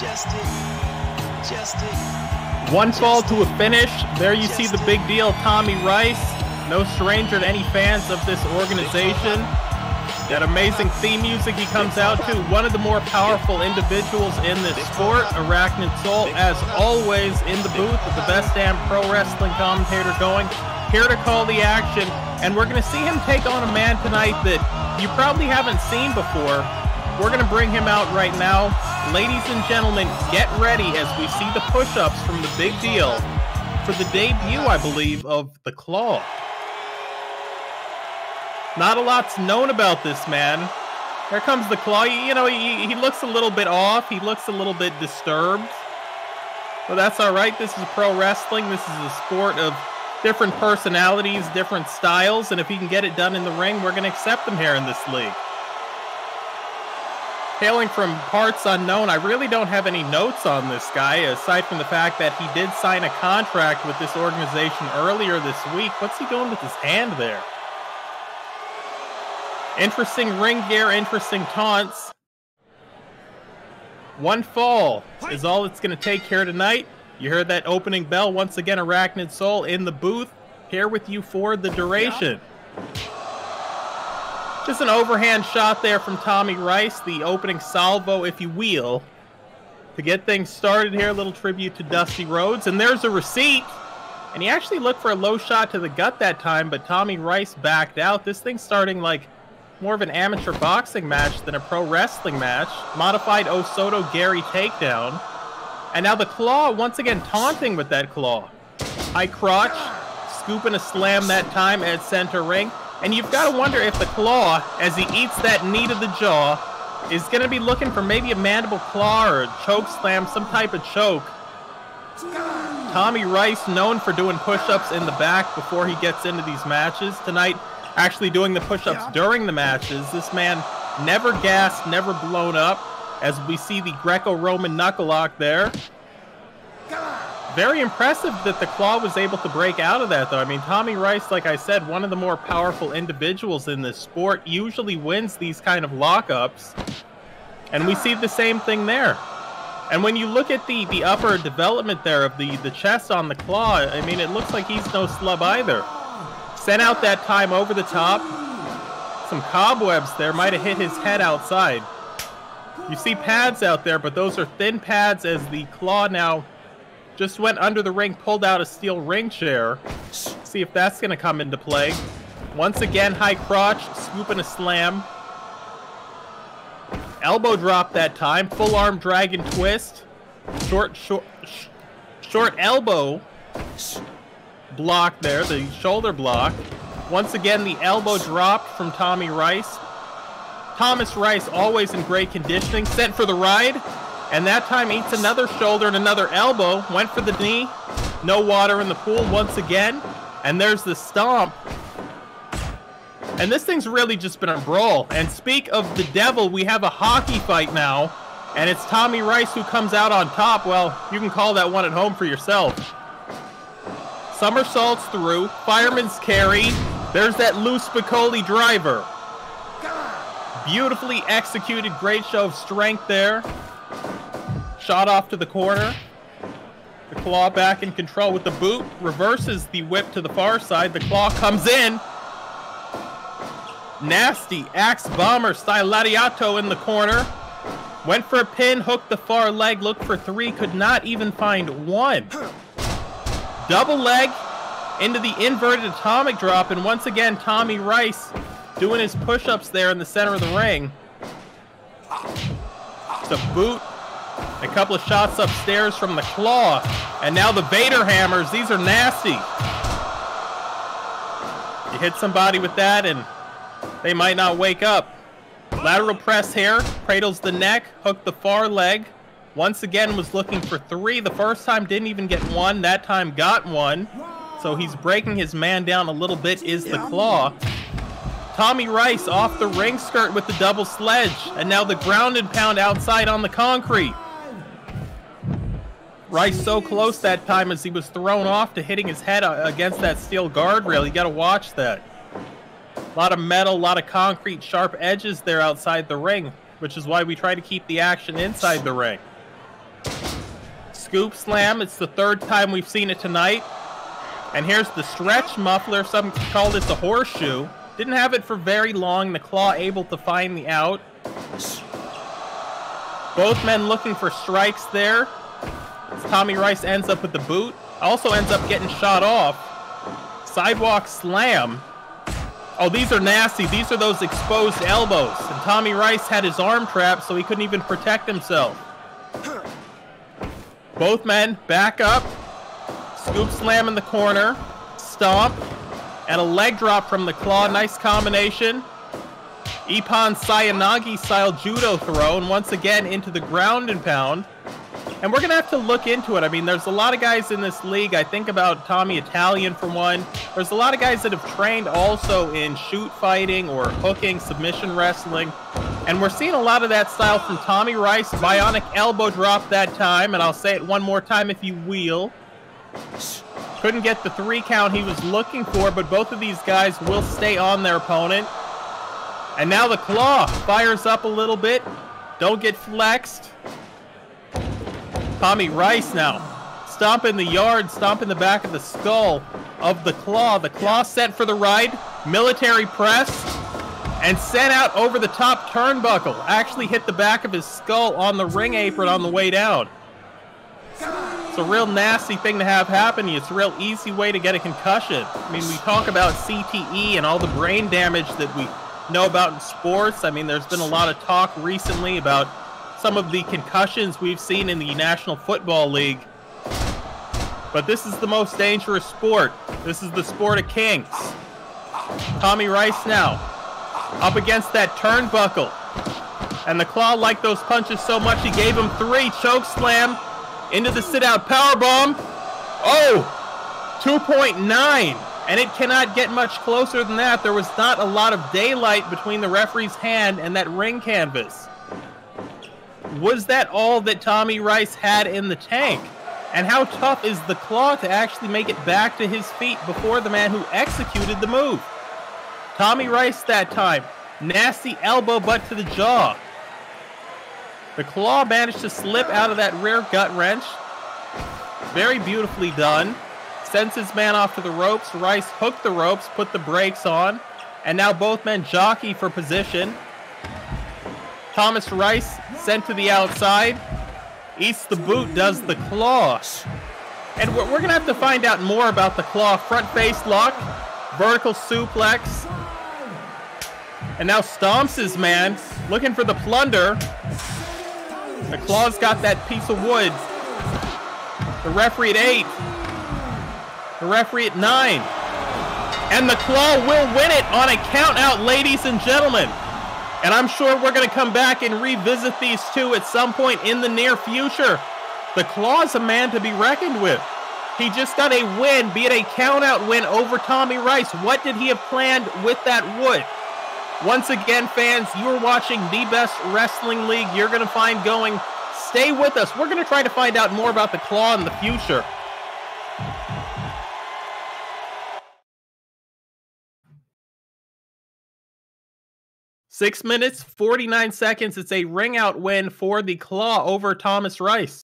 Just it. Just it. One fall to a finish. There you see the big deal, Tommy Rice. No stranger to any fans of this organization. That amazing theme music he comes out to. One of the more powerful individuals in this sport, Arachnid Soul, as always in the booth with the best damn pro wrestling commentator going. Here to call the action. And we're going to see him take on a man tonight that you probably haven't seen before. We're going to bring him out right now. Ladies and gentlemen, get ready as we see the push ups from the big deal for the debut, I believe, of The Claw. Not a lot's known about this man. Here comes the claw. You know, he, he looks a little bit off. He looks a little bit disturbed. But that's all right. This is pro wrestling. This is a sport of different personalities, different styles. And if he can get it done in the ring, we're going to accept him here in this league. Hailing from parts unknown, I really don't have any notes on this guy, aside from the fact that he did sign a contract with this organization earlier this week. What's he doing with his hand there? Interesting ring gear, interesting taunts. One fall is all it's going to take here tonight. You heard that opening bell. Once again, Arachnid Soul in the booth, here with you for the duration. Just an overhand shot there from Tommy Rice, the opening salvo, if you will. To get things started here, a little tribute to Dusty Rhodes. And there's a receipt. And he actually looked for a low shot to the gut that time, but Tommy Rice backed out. This thing's starting like more of an amateur boxing match than a pro wrestling match. Modified Osoto Gari takedown. And now the claw, once again, taunting with that claw. High crotch, scooping a slam that time at center ring. And you've got to wonder if the claw, as he eats that knee to the jaw, is going to be looking for maybe a mandible claw or a choke slam, some type of choke. Tommy Rice, known for doing push ups in the back before he gets into these matches. Tonight, actually doing the push-ups yeah. during the matches. This man never gassed, never blown up, as we see the Greco-Roman knuckle lock there. Very impressive that the Claw was able to break out of that, though. I mean, Tommy Rice, like I said, one of the more powerful individuals in this sport, usually wins these kind of lockups. And we see the same thing there. And when you look at the, the upper development there of the, the chest on the claw, I mean, it looks like he's no slub either. Sent out that time over the top. Some cobwebs there might have hit his head outside. You see pads out there, but those are thin pads as the claw now just went under the ring, pulled out a steel ring chair. See if that's going to come into play. Once again, high crotch, scoop and a slam. Elbow drop that time. Full arm dragon twist. Short, short, sh short elbow block there, the shoulder block. Once again, the elbow dropped from Tommy Rice. Thomas Rice, always in great conditioning, sent for the ride, and that time eats another shoulder and another elbow, went for the knee. No water in the pool once again, and there's the stomp. And this thing's really just been a brawl. And speak of the devil, we have a hockey fight now, and it's Tommy Rice who comes out on top. Well, you can call that one at home for yourself. Somersaults through. Fireman's carry. There's that loose Spicolli driver. Beautifully executed. Great show of strength there. Shot off to the corner. The claw back in control with the boot. Reverses the whip to the far side. The claw comes in. Nasty axe bomber style Lariato in the corner. Went for a pin, hooked the far leg, looked for three, could not even find one. Double leg into the inverted atomic drop, and once again, Tommy Rice doing his push-ups there in the center of the ring. A boot, a couple of shots upstairs from the claw, and now the Vader hammers. These are nasty. You hit somebody with that, and they might not wake up. Lateral press here, cradles the neck, hook the far leg, once again was looking for three. The first time didn't even get one. That time got one. So he's breaking his man down a little bit is the claw. Tommy Rice off the ring skirt with the double sledge. And now the ground and pound outside on the concrete. Rice so close that time as he was thrown off to hitting his head uh, against that steel guardrail. You got to watch that. A lot of metal, a lot of concrete, sharp edges there outside the ring, which is why we try to keep the action inside the ring. Scoop slam. It's the third time we've seen it tonight. And here's the stretch muffler. Some call this a horseshoe. Didn't have it for very long. The claw able to find the out. Both men looking for strikes there. Tommy Rice ends up with the boot. Also ends up getting shot off. Sidewalk slam. Oh, these are nasty. These are those exposed elbows. And Tommy Rice had his arm trapped, so he couldn't even protect himself. Both men back up. Scoop slam in the corner. Stomp. And a leg drop from the claw. Nice combination. Ippon Seoinage style judo throw. And once again into the ground and pound. And we're going to have to look into it. I mean, there's a lot of guys in this league. I think about Tommy Italian for one. There's a lot of guys that have trained also in shoot fighting or hooking, submission wrestling. And we're seeing a lot of that style from Tommy Rice. Bionic elbow drop that time. And I'll say it one more time if you will. Couldn't get the three count he was looking for, but both of these guys will stay on their opponent. And now the claw fires up a little bit. Don't get flexed. Tommy Rice now. Stomp in the yard, stomp in the back of the skull of the claw. The claw set for the ride. Military press. And sent out over the top turnbuckle. Actually hit the back of his skull on the ring apron on the way down. It's a real nasty thing to have happen. It's a real easy way to get a concussion. I mean, we talk about CTE and all the brain damage that we know about in sports. I mean, there's been a lot of talk recently about some of the concussions we've seen in the National Football League. But this is the most dangerous sport. This is the sport of kings. Tommy Rice now up against that turnbuckle. And the claw liked those punches so much he gave him three choke slam into the sit out power bomb. Oh, 2.9. And it cannot get much closer than that. There was not a lot of daylight between the referee's hand and that ring canvas. Was that all that Tommy Rice had in the tank? And how tough is the claw to actually make it back to his feet before the man who executed the move? Tommy Rice that time. Nasty elbow butt to the jaw. The claw managed to slip out of that rear gut wrench. Very beautifully done. Sends his man off to the ropes. Rice hooked the ropes, put the brakes on, and now both men jockey for position. Thomas Rice sent to the outside. Eats the boot, does the claw. And we're, going to have to find out more about the claw. Front face lock, vertical suplex. And now stomps his man, looking for the plunder. The claw's got that piece of wood. The referee at eight. The referee at nine. And the claw will win it on a count out, ladies and gentlemen. And I'm sure we're going to come back and revisit these two at some point in the near future. The Claw's a man to be reckoned with. He just got a win, be it a countout win over Tommy Rice. What did he have planned with that wood? Once again, fans, you're watching the best wrestling league you're going to find going. Stay with us. We're going to try to find out more about the Claw in the future. Six minutes, 49 seconds. It's a ring out win for the Claw over Thomas Rice.